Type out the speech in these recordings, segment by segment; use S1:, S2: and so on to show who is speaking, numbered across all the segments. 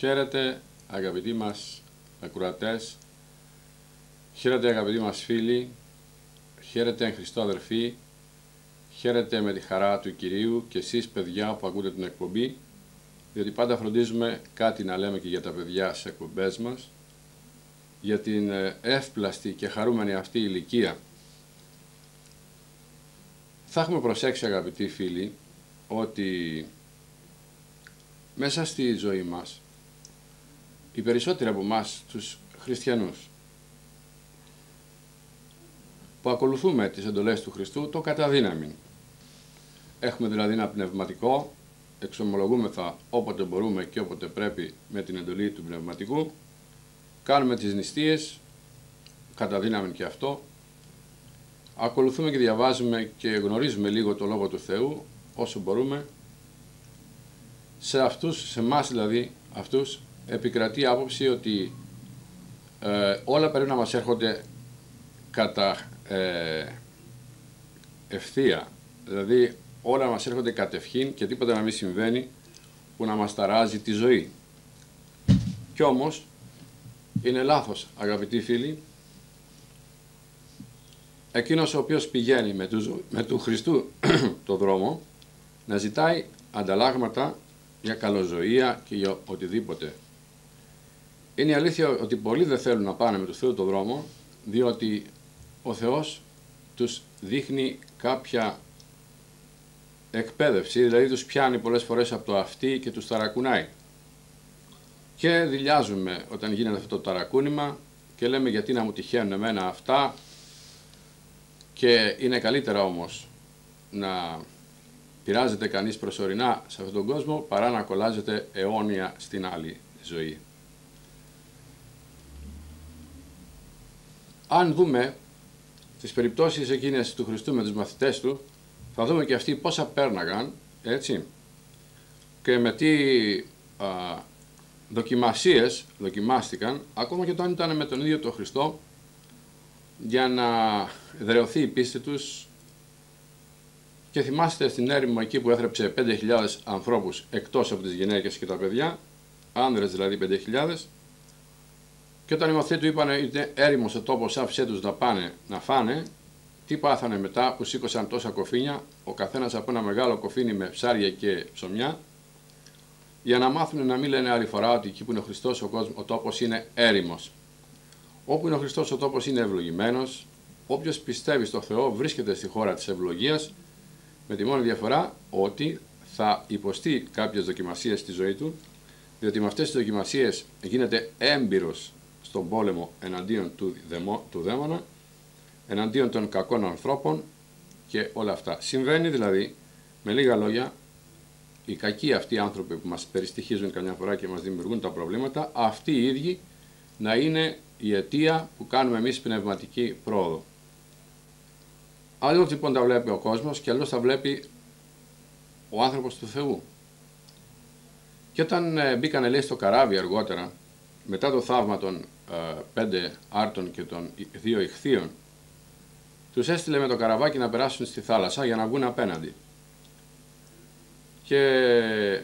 S1: Χαίρετε αγαπητοί μας ακουρατές, χαίρετε αγαπητοί μας φίλοι, χαίρετε εν Χριστώ αδερφοί, χαίρετε με τη χαρά του Κυρίου και εσείς παιδιά που ακούτε την εκπομπή, διότι πάντα φροντίζουμε κάτι να λέμε και για τα παιδιά σε εκπομπές μας, για την ε, εύπλαστη και χαρούμενη αυτή ηλικία. Θα έχουμε προσέξει αγαπητοί φίλοι ότι μέσα στη ζωή μας οι περισσότεροι από εμάς τους χριστιανούς που ακολουθούμε τις εντολές του Χριστού το καταδύναμη. Έχουμε δηλαδή ένα πνευματικό, εξομολογούμεθα όποτε μπορούμε και όποτε πρέπει με την εντολή του πνευματικού, κάνουμε τις νηστείες, καταδύναμη και αυτό, ακολουθούμε και διαβάζουμε και γνωρίζουμε λίγο το Λόγο του Θεού όσο μπορούμε. Σε αυτούς, σε εμάς δηλαδή, αυτούς επικρατεί άποψη ότι ε, όλα πρέπει να μας έρχονται κατά ε, ευθεία. Δηλαδή όλα μας έρχονται κατευχήν και τίποτα να μην συμβαίνει που να μας ταράζει τη ζωή. Κι όμως είναι λάθος αγαπητοί φίλοι εκείνος ο οποίος πηγαίνει με τους, με του Χριστού το δρόμο να ζητάει ανταλλάγματα για καλοζωία και για οτιδήποτε. Είναι η αλήθεια ότι πολλοί δεν θέλουν να πάνε με το Θεό το δρόμο, διότι ο Θεός τους δείχνει κάποια εκπαίδευση, δηλαδή τους πιάνει πολλές φορές από το αυτί και τους ταρακουνάει. Και δηλιάζουμε όταν γίνεται αυτό το ταρακούνημα και λέμε γιατί να μου τυχαίνουν εμένα αυτά και είναι καλύτερα όμως να πειράζεται κανείς προσωρινά σε αυτόν τον κόσμο παρά να κολλάζεται αιώνια στην άλλη ζωή. Αν δούμε τις περιπτώσεις εκείνες του Χριστού με τους μαθητές του, θα δούμε και αυτοί πόσα πέρναγαν, έτσι, και με τι α, δοκιμασίες δοκιμάστηκαν, ακόμα και όταν ήταν με τον ίδιο τον Χριστό, για να δρεωθεί η πίστη τους. Και θυμάστε στην έρημο εκεί που έθρεψε 5.000 ανθρώπους εκτός από τις γυναίκες και τα παιδιά, άνδρες δηλαδή 5.000, και όταν οι μαθητές του είπαν είναι έρημος ο τόπος, άφησέ τους να πάνε να φάνε, τι πάθανε μετά που σήκωσαν τόσα κοφίνια, ο καθένας από ένα μεγάλο κοφίνι με ψάρια και ψωμιά, για να μάθουν να μην λένε άλλη φορά ότι εκεί που είναι ο Χριστός ο, κόσμος, ο τόπος είναι έρημος. Όπου είναι ο Χριστός ο τόπος είναι ευλογημένος, όποιος πιστεύει στο Θεό βρίσκεται στη χώρα της ευλογίας, με τη μόνη διαφορά ότι θα υποστεί κάποιες δοκιμασίες στη ζωή του, διότι με αυτές τις δοκιμασίες γίνεται έμπειρος στον πόλεμο εναντίον του, δαιμο, του δαίμονα, εναντίον των κακών ανθρώπων και όλα αυτά. Συμβαίνει δηλαδή, με λίγα λόγια, οι κακοί αυτοί οι άνθρωποι που μας περιστοιχίζουν καμιά φορά και μας δημιουργούν τα προβλήματα, αυτοί οι ίδιοι να είναι η αιτία που κάνουμε εμείς πνευματική πρόοδο. Αλλιώς λοιπόν τα βλέπει ο κόσμος και αλλιώς τα βλέπει ο άνθρωπος του Θεού. Και όταν ε, μπήκανε λέει στο καράβι αργότερα, μετά το θαύμα των πέντε άρτων και των δύο ηχθείων, τους έστειλε με το καραβάκι να περάσουν στη θάλασσα για να βγουν απέναντι. Και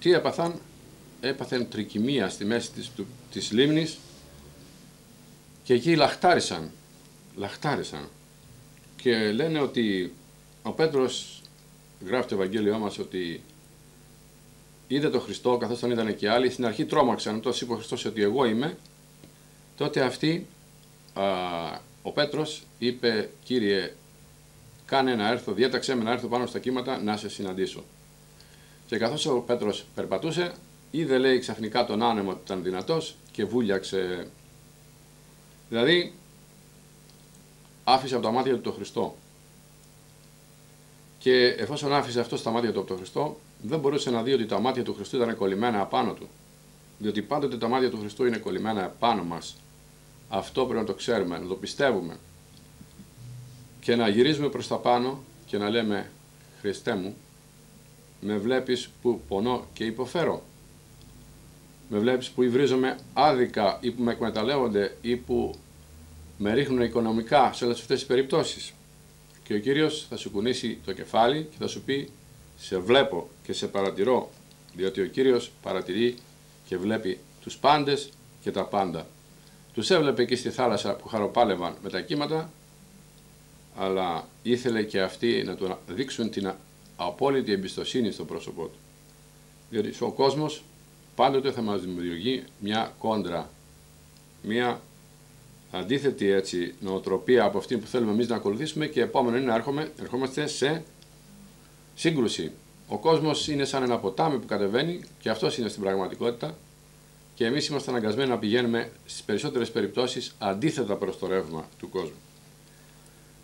S1: τι έπαθαν, έπαθαν τρικυμία στη μέση της, του, της λίμνης και εκεί λαχτάρισαν, λαχτάρισαν. Και λένε ότι ο Πέτρος γράφει το Ευαγγέλιό μας ότι είδε τον Χριστό καθώς τον είδαν και άλλοι. Στην αρχή τρόμαξαν, τότε είπε ο Χριστός ότι εγώ είμαι Τότε αυτή, α, ο Πέτρος είπε «Κύριε, κάνε να έρθω, διέταξέ με να έρθω πάνω στα κύματα να σε συναντήσω». Και καθώς ο Πέτρος περπατούσε, είδε λέει ξαφνικά τον άνεμο ότι ήταν δυνατός και βούλιαξε. Δηλαδή, άφησε από τα μάτια του τον Χριστό. Και εφόσον άφησε αυτό στα μάτια του από τον Χριστό, δεν μπορούσε να δει ότι τα μάτια του Χριστού ήταν κολλημένα απάνω του. Διότι πάντοτε τα μάτια του Χριστού είναι κολλημένα επάνω μας. Αυτό πρέπει να το ξέρουμε, να το πιστεύουμε. Και να γυρίζουμε προς τα πάνω και να λέμε Χριστέ μου, με βλέπεις που πονώ και υποφέρω. Με βλέπεις που υβρίζομαι άδικα ή που με εκμεταλλεύονται ή που με ρίχνουν οικονομικά σε όλες αυτές τις περιπτώσεις. Και ο Κύριος θα σου κουνήσει το κεφάλι και θα σου πει σε βλέπω και σε παρατηρώ, διότι ο Κύριος παρατηρεί και βλέπει τους πάντες και τα πάντα. Τους έβλεπε και στη θάλασσα που χαροπάλευαν με τα κύματα, αλλά ήθελε και αυτοί να του δείξουν την απόλυτη εμπιστοσύνη στο πρόσωπό του. Διότι ο κόσμος πάντοτε θα μας δημιουργεί μια κόντρα, μια αντίθετη έτσι νοοτροπία από αυτή που θέλουμε εμείς να ακολουθήσουμε και επόμενο είναι να έρχομαι, ερχόμαστε σε σύγκρουση. Ο κόσμος είναι σαν ένα ποτάμι που κατεβαίνει και αυτός είναι στην πραγματικότητα και εμείς είμαστε αναγκασμένοι να πηγαίνουμε στις περισσότερες περιπτώσεις αντίθετα προς το ρεύμα του κόσμου.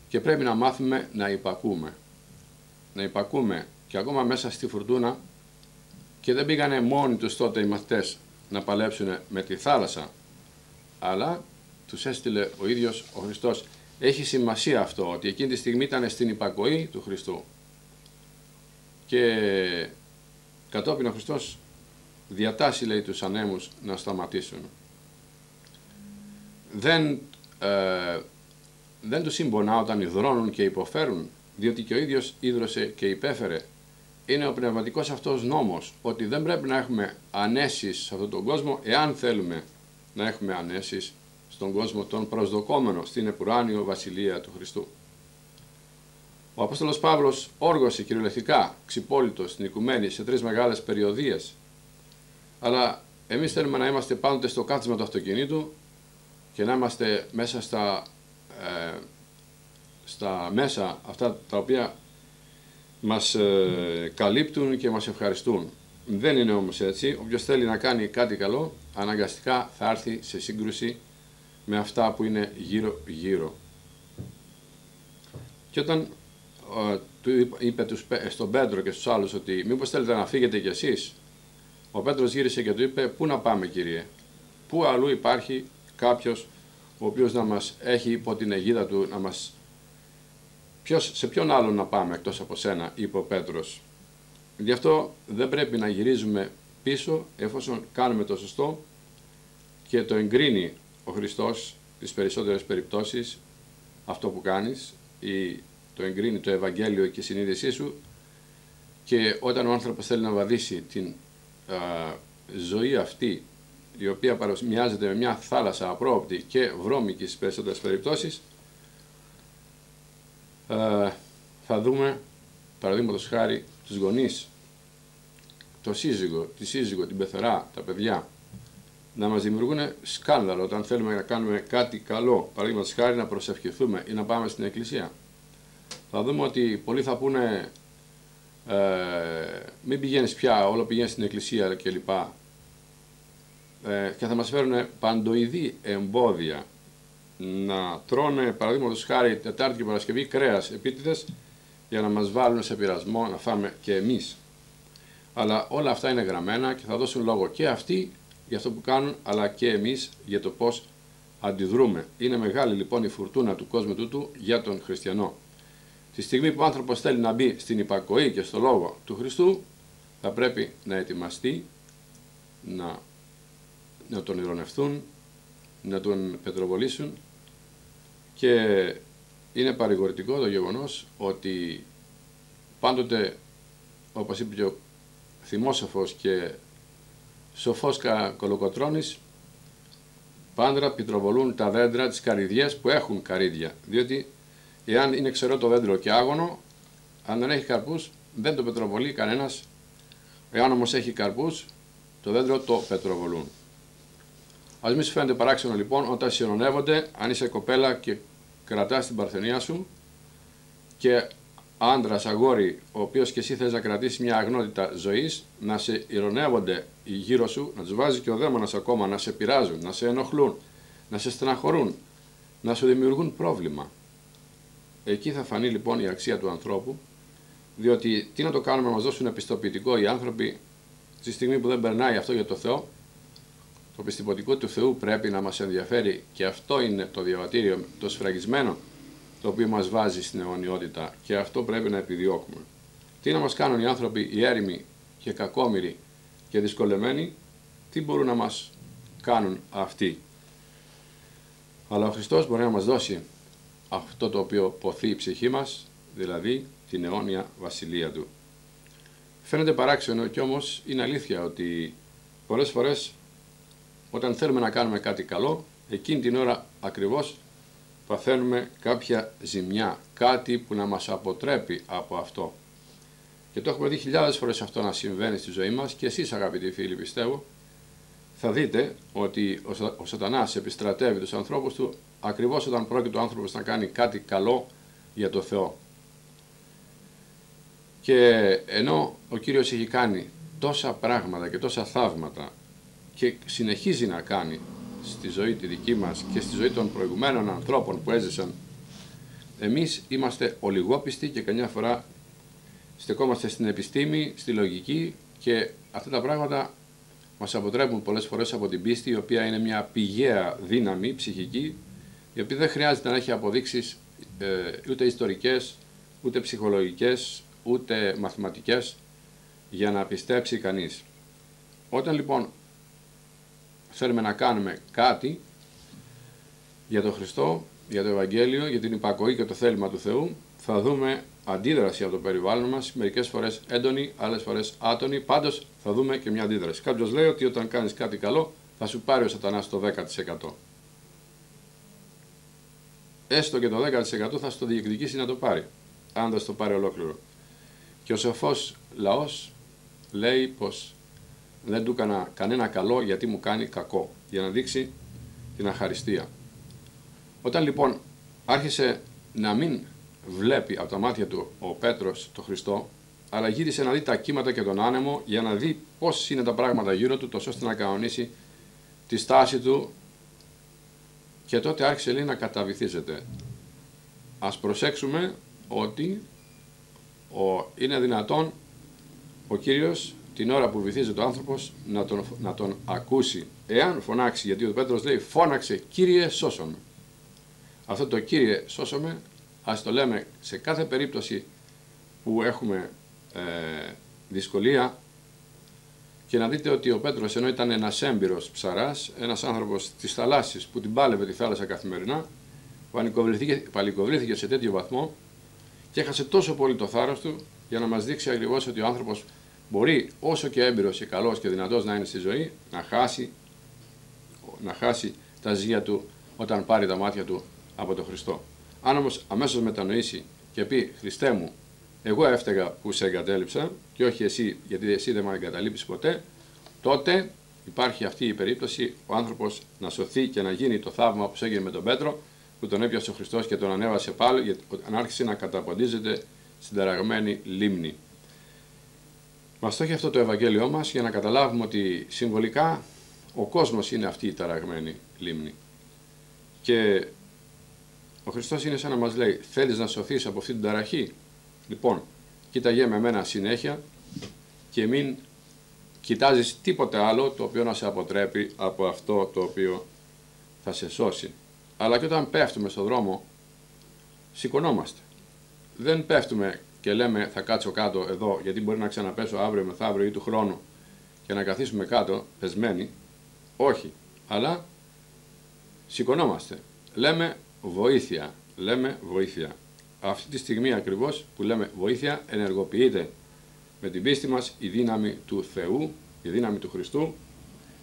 S1: Και πρέπει να μάθουμε να υπακούμε. Να υπακούμε και ακόμα μέσα στη φουρτούνα και δεν πήγανε μόνοι τους τότε οι μαθητές να παλέψουν με τη θάλασσα, αλλά τους έστειλε ο ίδιος ο Χριστός. Έχει σημασία αυτό, ότι εκείνη τη στιγμή ήταν στην υπακοή του Χριστού. Και κατόπιν ο Χριστός διατάσσει, λέει, τους ανέμους να σταματήσουν. Δεν, ε, δεν τους συμπονά όταν υδρώνουν και υποφέρουν, διότι και ο ίδιος ίδρωσε και υπέφερε είναι ο πνευματικός αυτός νόμος, ότι δεν πρέπει να έχουμε ανέσεις σε αυτόν τον κόσμο, εάν θέλουμε να έχουμε ανέσεις στον κόσμο τον προσδοκόμενο, στην επουράνιο βασιλεία του Χριστού. Ο Απόστολος Παύλος όργωσε κυριολεκτικά, ξυπόλυτος στην οικουμένη σε τρεις μεγάλες περιοδίες, αλλά εμείς θέλουμε να είμαστε πάντοτε στο κάθισμα του αυτοκινήτου και να είμαστε μέσα στα, ε, στα μέσα αυτά τα οποία μας ε, καλύπτουν και μας ευχαριστούν. Δεν είναι όμως έτσι. Όποιος θέλει να κάνει κάτι καλό, αναγκαστικά θα έρθει σε σύγκρουση με αυτά που είναι γύρω-γύρω. Και όταν ε, του είπε τους, στον Πέτρο και στους άλλους ότι μήπως θέλετε να φύγετε κι εσείς, ο Πέτρος γύρισε και του είπε πού να πάμε Κύριε, πού αλλού υπάρχει κάποιος ο οποίος να μας έχει υπό την αιγίδα του να μας Ποιος, σε ποιον άλλον να πάμε εκτός από σένα, είπε ο Πέτρος. Γι' αυτό δεν πρέπει να γυρίζουμε πίσω εφόσον κάνουμε το σωστό και το εγκρίνει ο Χριστός τις περισσότερες περιπτώσεις αυτό που κάνεις ή το εγκρίνει το Ευαγγέλιο και η συνείδησή σου και όταν ο άνθρωπος θέλει να βαδίσει την ζωή αυτή η οποία παρομοιάζεται με μια θάλασσα απρόοπτη και βρώμικη στις περισσότερες περιπτώσεις ε, θα δούμε, παραδείγματος χάρη, τους γονείς, το σύζυγο, τη σύζυγο, την πεθερά, τα παιδιά, να μας δημιουργούν σκάνδαλο όταν θέλουμε να κάνουμε κάτι καλό, παραδείγματος χάρη να προσευχηθούμε ή να πάμε στην εκκλησία. Θα δούμε ότι πολλοί θα πούνε ε, μην πηγαίνεις πια, όλο πηγαίνεις στην εκκλησία κλπ. Ε, και θα μας φέρουν παντοειδή εμπόδια να τρώνε παραδείγματος χάρη Τετάρτη και Παρασκευή κρέας επίτηδες για να μας βάλουν σε πειρασμό να φάμε και εμείς. Αλλά όλα αυτά είναι γραμμένα και θα δώσουν λόγο και αυτοί για αυτό που κάνουν, αλλά και εμείς για το πώς αντιδρούμε. Είναι μεγάλη λοιπόν η φουρτούνα του κόσμου τούτου για τον χριστιανό. Τη στιγμή που ο άνθρωπος θέλει να μπει στην υπακοή και στο λόγο του Χριστού, θα πρέπει να ετοιμαστεί να, να τον ηρωνευτούν, να τον πετροβολήσουν και είναι παρηγορητικό το γεγονός ότι πάντοτε, όπως είπε και ο θυμόσοφος και σοφός κολοκοτρώνης, πάντρα πιτροβολούν τα δέντρα της καρυδιές που έχουν καρύδια. Διότι εάν είναι ξερό το δέντρο και άγωνο, αν δεν έχει καρπούς, δεν το πετροβολεί κανένας. Εάν όμως έχει καρπούς, το δέντρο το πετροβολούν. Α μην σου φαίνεται παράξενο λοιπόν όταν συγχρονεύονται, αν είσαι κοπέλα και κρατάς την παρθενία σου και άντρας, αγόρι, ο οποίος και εσύ θες να κρατήσεις μια αγνότητα ζωής, να σε ηρωνεύονται γύρω σου, να τους βάζεις και ο δαίμονας ακόμα να σε πειράζουν, να σε ενοχλούν, να σε στεναχωρούν, να σου δημιουργούν πρόβλημα. Εκεί θα φανεί λοιπόν η αξία του ανθρώπου, διότι τι να το κάνουμε να μας δώσουν επιστοποιητικό οι άνθρωποι στη στιγμή που δεν περνάει αυτό για το Θεό, το πιστοποιητικό του Θεού πρέπει να μας ενδιαφέρει και αυτό είναι το διαβατήριο, το σφραγισμένο, το οποίο μας βάζει στην αιωνιότητα και αυτό πρέπει να επιδιώκουμε. Τι να μας κάνουν οι άνθρωποι οι έρημοι και κακόμοιροι και δυσκολεμένοι, τι μπορούν να μας κάνουν αυτοί. Αλλά ο Χριστός μπορεί να μας δώσει αυτό το οποίο ποθεί η ψυχή μας, δηλαδή την αιώνια βασιλεία Του. Φαίνεται παράξενο και όμως είναι αλήθεια ότι πολλές φορές όταν θέλουμε να κάνουμε κάτι καλό, εκείνη την ώρα ακριβώς παθαίνουμε κάποια ζημιά, κάτι που να μας αποτρέπει από αυτό. Και το έχουμε δει χιλιάδες φορές αυτό να συμβαίνει στη ζωή μας και εσείς αγαπητοί φίλοι πιστεύω, θα δείτε ότι ο σατανάς επιστρατεύει τους ανθρώπους του ακριβώς όταν πρόκειται ο άνθρωπος να κάνει κάτι καλό για το Θεό. Και ενώ ο Κύριος έχει κάνει τόσα πράγματα και τόσα θαύματα και συνεχίζει να κάνει στη ζωή τη δική μας και στη ζωή των προηγουμένων ανθρώπων που έζησαν, εμείς είμαστε ολιγόπιστοι και καμιά φορά στεκόμαστε στην επιστήμη, στη λογική και αυτά τα πράγματα μας αποτρέπουν πολλές φορές από την πίστη η οποία είναι μια πηγαία δύναμη ψυχική η οποία δεν χρειάζεται να έχει αποδείξεις ε, ούτε ιστορικές, ούτε ψυχολογικές, ούτε μαθηματικές για να πιστέψει κανείς. Όταν λοιπόν θέλουμε να κάνουμε κάτι για τον Χριστό, για το Ευαγγέλιο, για την υπακοή και το θέλημα του Θεού, θα δούμε αντίδραση από το περιβάλλον μας, μερικές φορές έντονη, άλλες φορές άτονη, πάντως θα δούμε και μια αντίδραση. Κάποιος λέει ότι όταν κάνεις κάτι καλό θα σου πάρει ο σατανάς το 10%. Έστω και το 10% θα στο διεκδικήσει να το πάρει, αν δεν στο πάρει ολόκληρο. Και ο σοφός λαός λέει πως δεν του έκανα κανένα καλό γιατί μου κάνει κακό, για να δείξει την αχαριστία. Όταν λοιπόν άρχισε να μην βλέπει από τα μάτια του ο Πέτρος το Χριστό, αλλά γύρισε να δει τα κύματα και τον άνεμο για να δει πώς είναι τα πράγματα γύρω του, τόσο ώστε να κανονίσει τη στάση του και τότε άρχισε λέει να καταβυθίζεται. Ας προσέξουμε ότι ο, είναι δυνατόν ο Κύριος την ώρα που βυθίζεται ο άνθρωπος να τον, να τον ακούσει. Εάν φωνάξει, γιατί ο Πέτρος λέει φώναξε Κύριε σώσομαι. Αυτό το Κύριε σώσομαι ας το λέμε σε κάθε περίπτωση που έχουμε ε, δυσκολία και να δείτε ότι ο Πέτρος ενώ ήταν ένας έμπειρος ψαράς, ένας άνθρωπος της θαλάσσης που την πάλευε τη θάλασσα καθημερινά, παλικοβλήθηκε σε τέτοιο βαθμό και έχασε τόσο πολύ το θάρρος του για να μας δείξει ακριβώς ότι ο άνθρωπος μπορεί όσο και έμπειρος και καλός και δυνατός να είναι στη ζωή να χάσει, να χάσει τα ζύγια του όταν πάρει τα μάτια του από τον Χριστό. Αν όμως αμέσως μετανοήσει και πει Χριστέ μου, εγώ έφταιγα που σε εγκατέλειψα και όχι εσύ γιατί εσύ δεν με εγκαταλείπεις ποτέ, τότε υπάρχει αυτή η περίπτωση ο άνθρωπος να σωθεί και να γίνει το θαύμα που έγινε με τον Πέτρο που τον έπιασε ο Χριστός και τον ανέβασε πάλι γιατί άρχισε να καταποντίζεται στην ταραγμένη λίμνη. Μας το έχει αυτό το Ευαγγέλιό μας για να καταλάβουμε ότι συμβολικά ο κόσμος είναι αυτή η ταραγμένη λίμνη. Και ο Χριστός είναι σαν να μας λέει θέλεις να σωθείς από αυτή την ταραχή; Λοιπόν, κοίταγε με μένα συνέχεια και μην κοιτάζεις τίποτε άλλο το οποίο να σε αποτρέπει από αυτό το οποίο θα σε σώσει. Αλλά και όταν πέφτουμε στον δρόμο, σηκωνόμαστε. Δεν πέφτουμε και λέμε θα κάτσω κάτω εδώ γιατί μπορεί να ξαναπέσω αύριο μεθαύριο ή του χρόνου και να καθίσουμε κάτω πεσμένοι. Όχι. Αλλά σηκωνόμαστε. Λέμε βοήθεια. Λέμε βοήθεια. Αυτή τη στιγμή ακριβώς που λέμε βοήθεια ενεργοποιείται με την πίστη μας η δύναμη του Θεού, η δύναμη του Χριστού,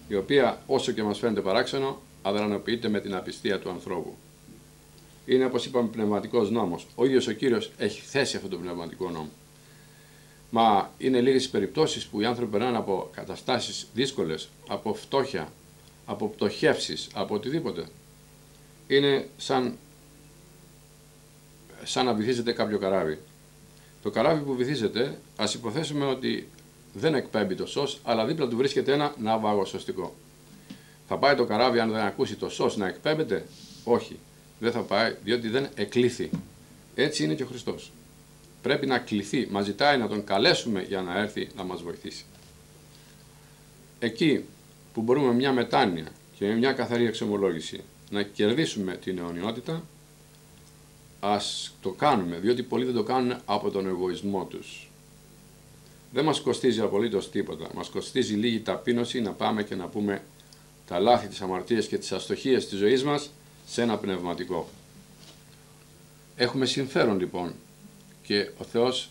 S1: η οποία όσο και μας φαίνεται παράξενο, αδρανοποιείται με την απιστία του ανθρώπου. Είναι όπως είπαμε πνευματικός νόμος. Ο ίδιος ο Κύριος έχει θέσει αυτό το πνευματικό νόμο. Μα είναι λίγες οι περιπτώσεις που οι άνθρωποι περνάνε από καταστάσεις δύσκολες, από φτώχεια, από πτωχεύσεις, από οτιδήποτε. Είναι σαν σαν να βυθίζεται κάποιο καράβι. Το καράβι που βυθίζεται, ας υποθέσουμε ότι δεν εκπέμπει το σως, αλλά δίπλα του βρίσκεται ένα ναυάγο σωστικό. Θα πάει το καράβι αν δεν ακούσει το σως να εκπέμπεται; Όχι, δεν θα πάει, διότι δεν εκλήθη. Έτσι είναι και ο Χριστός. Πρέπει να κληθεί, μας ζητάει να τον καλέσουμε για να έρθει να μας βοηθήσει. Εκεί που μπορούμε μια μετάνοια και μια καθαρή εξομολόγηση να κερδίσουμε την αιωνιότητα, ας το κάνουμε, διότι πολλοί δεν το κάνουν από τον εγωισμό τους. Δεν μας κοστίζει απολύτως τίποτα. Μας κοστίζει λίγη ταπείνωση να πάμε και να πούμε τα λάθη, της αμαρτίας και τις αστοχίες της ζωής μας σε ένα πνευματικό. Έχουμε συμφέρον λοιπόν και ο Θεός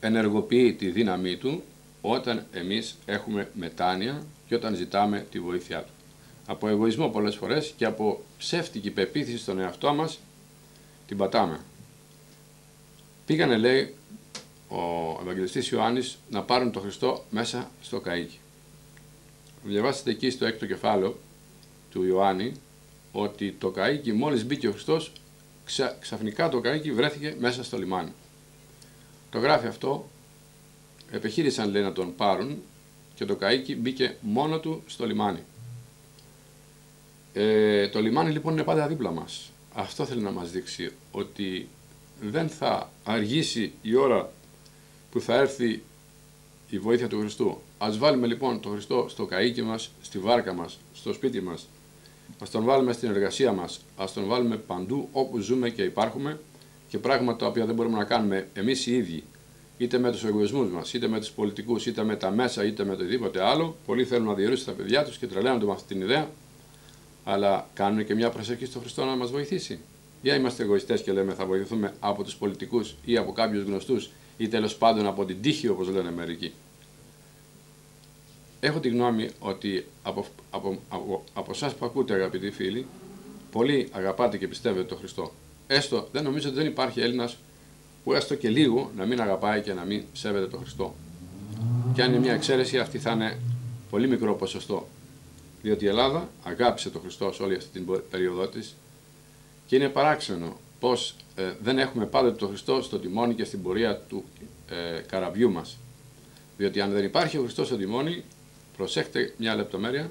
S1: ενεργοποιεί τη δύναμή Του όταν εμείς έχουμε μετάνοια και όταν ζητάμε τη βοήθειά του. Από εγωισμό πολλές φορές και από ψεύτικη πεποίθηση στον εαυτό μας την πατάμε. Πήγανε λέει ο Ευαγγελιστής Ιωάννης να πάρουν τον Χριστό μέσα στο καΐκι. Διαβάσετε εκεί στο έκτο κεφάλαιο του Ιωάννη ότι το καΐκι μόλις μπήκε ο Χριστός ξαφνικά το καΐκι βρέθηκε μέσα στο λιμάνι. Το γράφει αυτό, επιχείρησαν λέει να τον πάρουν και το καΐκι μπήκε μόνο του στο λιμάνι. Ε, το λιμάνι λοιπόν είναι πάντα δίπλα μας. Αυτό θέλει να μας δείξει ότι δεν θα αργήσει η ώρα που θα έρθει η βοήθεια του Χριστού. Ας βάλουμε λοιπόν τον Χριστό στο καΐκι μας, στη βάρκα μας, στο σπίτι μας. Ας τον βάλουμε στην εργασία μας, ας τον βάλουμε παντού όπου ζούμε και υπάρχουμε και πράγματα τα οποία δεν μπορούμε να κάνουμε εμείς οι ίδιοι, είτε με τους εγωισμούς μας, είτε με τους πολιτικούς, είτε με τα μέσα, είτε με οτιδήποτε άλλο. Πολλοί θέλουν να διαιρούσουν τα παιδιά τους και τρελαίνονται με αυτή την ιδέα, αλλά κάνουν και μια προσευχή στον Χριστό να μας βοηθήσει. Για είμαστε εγωιστές και λέμε θα βοηθηθούμε από τους πολιτικούς ή από κάποιους γνωστούς ή τέλος πάντων από την τύχη όπως λένε μερικοί. Έχω τη γνώμη ότι από, από, από, από εσάς που ακούτε αγαπητοί φίλοι, πολλοί αγαπάτε και πιστεύετε τον Χριστό. Έστω, δεν νομίζω ότι δεν υπάρχει Έλληνας που έστω και λίγο να μην αγαπάει και να μην σέβεται τον Χριστό. Και αν είναι μια εξαίρεση, αυτή θα είναι πολύ μικρό ποσοστό. Διότι η Ελλάδα αγάπησε τον Χριστό σε όλη αυτή την περίοδό της και είναι παράξενο πώς ε, δεν έχουμε πάντοτε τον Χριστό στο τιμόνι και στην πορεία του ε, καραβιού μας. Διότι αν δεν υπάρχει ο Χριστός στο τιμόνι, προσέχτε μια λεπτομέρεια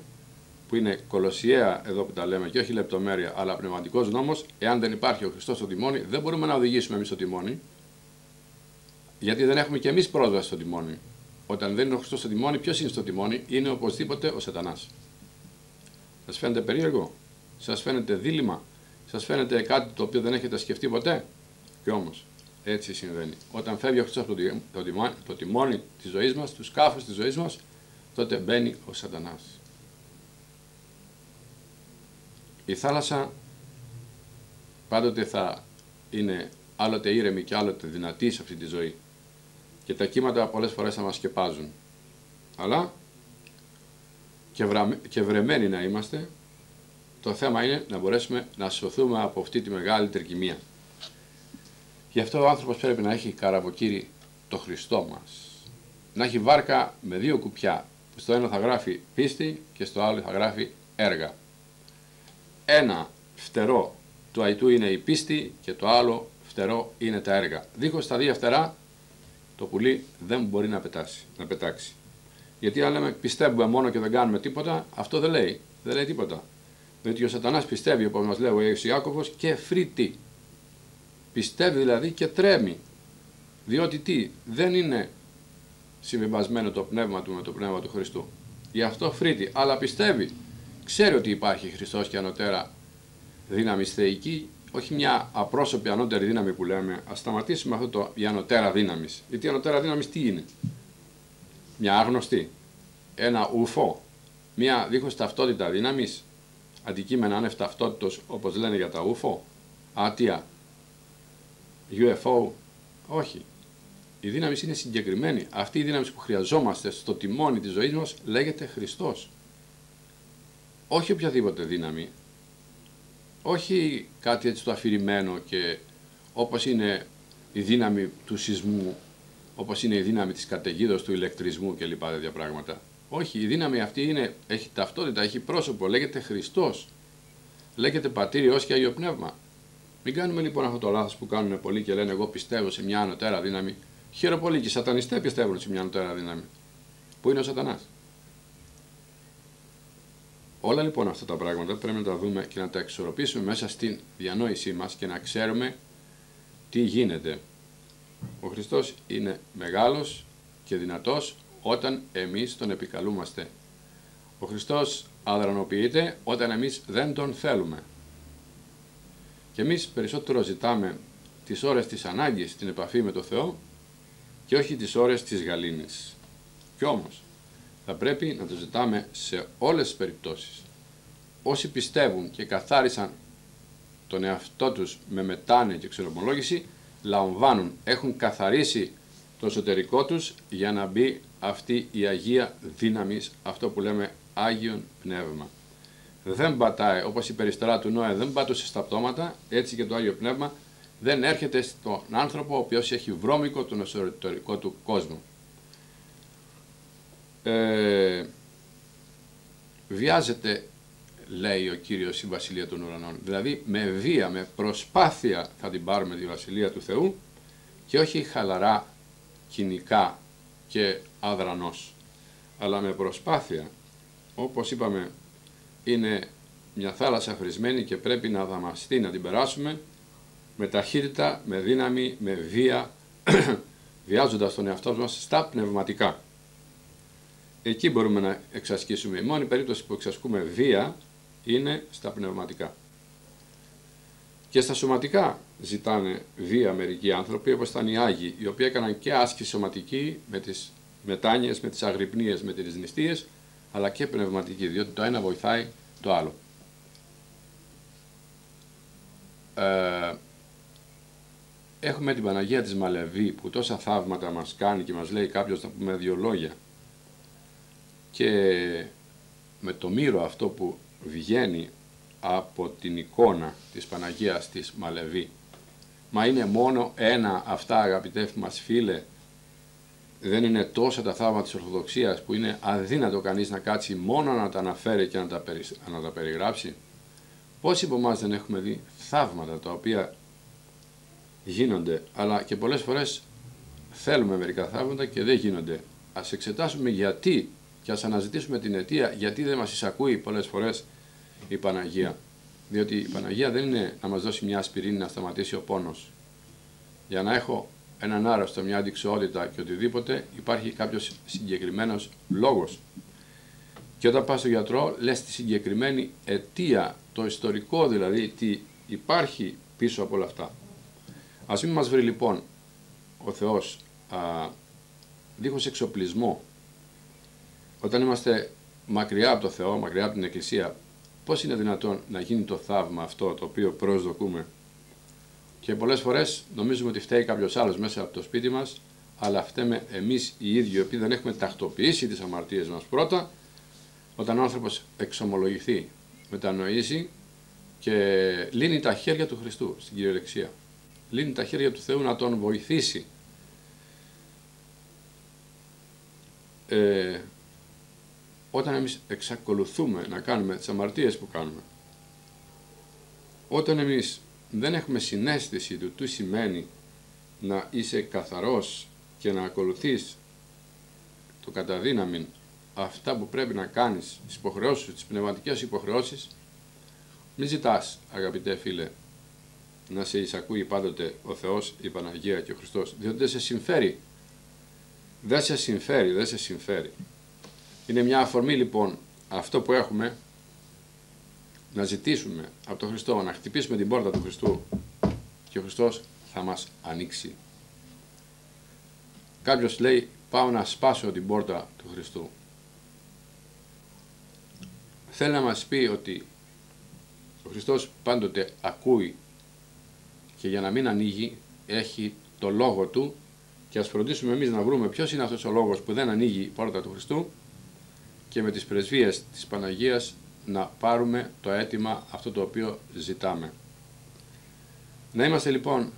S1: που είναι κολοσιαία εδώ που τα λέμε και όχι λεπτομέρεια αλλά πνευματικός νόμος, εάν δεν υπάρχει ο Χριστός στο τιμόνι δεν μπορούμε να οδηγήσουμε εμείς στο τιμόνι γιατί δεν έχουμε και εμείς πρόσβαση στο τιμόνι. Όταν δεν είναι ο Χριστός στο τιμόνι, ποιος είναι στο τιμόνι, είναι οπωσδήποτε ο Σατανάς. Σας φαίνεται περίεργο, σας φαίνεται δίλημα, σας φαίνεται κάτι το οποίο δεν έχετε σκεφτεί ποτέ; Και όμως έτσι συμβαίνει. Όταν φεύγει ο Χριστός από το, τιμόνι, το τιμόνι της ζωής μας, του σκάφους της ζωής μας, τότε μπαίνει ο σατανάς. Η θάλασσα πάντοτε θα είναι άλλοτε ήρεμη και άλλοτε δυνατή σε αυτή τη ζωή και τα κύματα πολλές φορές θα μας σκεπάζουν. Αλλά και, βρα... και βρεμένοι να είμαστε, το θέμα είναι να μπορέσουμε να σωθούμε από αυτή τη μεγάλη τερκυμία. Γι' αυτό ο άνθρωπος πρέπει να έχει καραβοκύρι το Χριστό μας. Να έχει βάρκα με δύο κουπιά, στο ένα θα γράφει πίστη και στο άλλο θα γράφει έργα. Ένα φτερό του αϊτού είναι η πίστη και το άλλο φτερό είναι τα έργα. Δίχως τα δύο φτερά το πουλί δεν μπορεί να, πετάσει, να πετάξει. Γιατί αν λέμε πιστεύουμε μόνο και δεν κάνουμε τίποτα, αυτό δεν λέει. Δεν λέει τίποτα. Διότι ο σατανάς πιστεύει, όπως μας λέει ο Ιησούς Ιάκωβος, και φρύτει. Πιστεύει δηλαδή και τρέμει. Διότι τι, δεν είναι συμβιβασμένο το πνεύμα του με το πνεύμα του Χριστού. Γι' αυτό φρύτει, αλλά πιστεύει. Ξέρει ότι υπάρχει Χριστός και ανωτέρα δύναμη θεϊκή, όχι μια απρόσωπη ανώτερη δύναμη που λέμε. Α σταματήσουμε αυτό το η ανωτέρα δύναμης. Γιατί η ανωτέρα δύναμης τι είναι, Μια άγνωστη, ένα ουφό, μια δίχως ταυτότητα δύναμης, αντικείμενα άνευ ταυτότητος όπως λένε για τα ουφό, άτια, UFO, όχι. Η δύναμη είναι συγκεκριμένη. Αυτή η δύναμη που χρειαζόμαστε στο τιμόνι της ζωής μας λέγεται Χριστός. Όχι οποιαδήποτε δύναμη. Όχι κάτι έτσι το αφηρημένο και όπως είναι η δύναμη του σεισμού, όπως είναι η δύναμη της καταιγίδος του ηλεκτρισμού και λοιπά τέτοια πράγματα. Όχι, η δύναμη αυτή είναι, έχει ταυτότητα, έχει πρόσωπο, λέγεται Χριστός. Λέγεται Πατήρι και Άγιο Πνεύμα. Μην κάνουμε λοιπόν αυτό το λάθος που κάνουν πολλοί και λένε εγώ πιστεύω σε μια ανωτέρα δύναμη Χαίρομαι πολύ και οι σατανιστές πιστεύουν σε μια νοτέρα δύναμη. Πού είναι ο σατανάς; Όλα λοιπόν αυτά τα πράγματα πρέπει να τα δούμε και να τα εξορροπήσουμε μέσα στην διανόησή μας και να ξέρουμε τι γίνεται. Ο Χριστός είναι μεγάλος και δυνατός όταν εμείς τον επικαλούμαστε. Ο Χριστός αδρανοποιείται όταν εμείς δεν τον θέλουμε. Και εμείς περισσότερο ζητάμε τις ώρες της ανάγκης στην επαφή με τον Θεό και όχι τις ώρες της γαλήνης. Κι όμως, θα πρέπει να το ζητάμε σε όλες τις περιπτώσεις. Όσοι πιστεύουν και καθάρισαν τον εαυτό τους με μετάνοια και ξερομολόγηση, λαμβάνουν, έχουν καθαρίσει το εσωτερικό τους για να μπει αυτή η Αγία δύναμη, αυτό που λέμε Άγιον Πνεύμα. Δεν πατάει, όπως η περιστρά του Νόε δεν πάτωσε στα πτώματα, έτσι και το Άγιο Πνεύμα δεν έρχεται στον άνθρωπο ο οποίος έχει βρώμικο τον εσωτερικό του κόσμο. Ε, βιάζεται, λέει ο Κύριος, η Βασιλεία των Ουρανών. Δηλαδή με βία, με προσπάθεια θα την πάρουμε τη Βασιλεία του Θεού και όχι χαλαρά, κοινικά και αδρανός. Αλλά με προσπάθεια, όπως είπαμε, είναι μια θάλασσα φρισμένη και πρέπει να δαμαστεί, να την περάσουμε με ταχύτητα, με δύναμη, με βία, βιάζοντας τον εαυτό μας στα πνευματικά. Εκεί μπορούμε να εξασκήσουμε. Η μόνη περίπτωση που εξασκούμε βία είναι στα πνευματικά. Και στα σωματικά ζητάνε βία μερικοί άνθρωποι, όπως ήταν οι Άγιοι, οι οποίοι έκαναν και άσκηση σωματική με τις μετάνοιες, με τις αγρυπνίες, με τις νηστείες, αλλά και πνευματική, διότι το ένα βοηθάει το άλλο. Ε, έχουμε την Παναγία της Μαλεβή που τόσα θαύματα μας κάνει και μας λέει κάποιος να πούμε δύο λόγια και με το μύρο αυτό που βγαίνει από την εικόνα της Παναγίας της Μαλεβή μα είναι μόνο ένα αυτά αγαπητέ μας φίλε δεν είναι τόσα τα θαύματα της Ορθοδοξίας που είναι αδύνατο κανείς να κάτσει μόνο να τα αναφέρει και να τα, να τα περιγράψει. Πόσοι από εμάς δεν έχουμε δει θαύματα τα οποία γίνονται, αλλά και πολλές φορές θέλουμε μερικά θαύματα και δεν γίνονται. Ας εξετάσουμε γιατί και ας αναζητήσουμε την αιτία γιατί δεν μας εισακούει πολλές φορές η Παναγία. Διότι η Παναγία δεν είναι να μας δώσει μια ασπιρίνη να σταματήσει ο πόνος. Για να έχω έναν άρρωστο, μια αντικσοότητα και οτιδήποτε υπάρχει κάποιος συγκεκριμένος λόγος. Και όταν πας στον γιατρό λες τη συγκεκριμένη αιτία, το ιστορικό δηλαδή, τι υπάρχει πίσω από όλα αυτά. Ας μην μας βρει λοιπόν ο Θεός α, δίχως εξοπλισμό όταν είμαστε μακριά από το Θεό, μακριά από την Εκκλησία, πώς είναι δυνατόν να γίνει το θαύμα αυτό το οποίο προσδοκούμε; Και πολλές φορές νομίζουμε ότι φταίει κάποιος άλλος μέσα από το σπίτι μας, αλλά φταίμε εμείς οι ίδιοι, οι οποίοι δεν έχουμε τακτοποιήσει τις αμαρτίες μας πρώτα, όταν ο άνθρωπος εξομολογηθεί, μετανοήσει και λύνει τα χέρια του Χριστού στην κυριολεξία. Λύνει τα χέρια του Θεού να τον βοηθήσει. Ε, όταν εμείς εξακολουθούμε να κάνουμε τις αμαρτίες που κάνουμε, όταν εμείς δεν έχουμε συνέστηση του τι σημαίνει να είσαι καθαρός και να ακολουθείς το καταδύναμη αυτά που πρέπει να κάνεις, τις υποχρεώσεις, τις πνευματικές υποχρεώσεις, μην ζητάς αγαπητέ φίλε να σε εισακούει πάντοτε ο Θεός, η Παναγία και ο Χριστός, διότι δεν σε συμφέρει. Δεν σε συμφέρει, δεν σε συμφέρει. Είναι μια αφορμή λοιπόν αυτό που έχουμε να ζητήσουμε από τον Χριστό, να χτυπήσουμε την πόρτα του Χριστού και ο Χριστός θα μας ανοίξει. Κάποιος λέει πάω να σπάσω την πόρτα του Χριστού. Θέλει να μας πει ότι ο Χριστός πάντοτε ακούει και για να μην ανοίγει έχει το λόγο του και ας φροντίσουμε εμείς να βρούμε ποιος είναι αυτός ο λόγος που δεν ανοίγει η πόρτα του Χριστού και με τις πρεσβείες της Παναγίας να πάρουμε το αίτημα αυτό το οποίο ζητάμε. Να είμαστε λοιπόν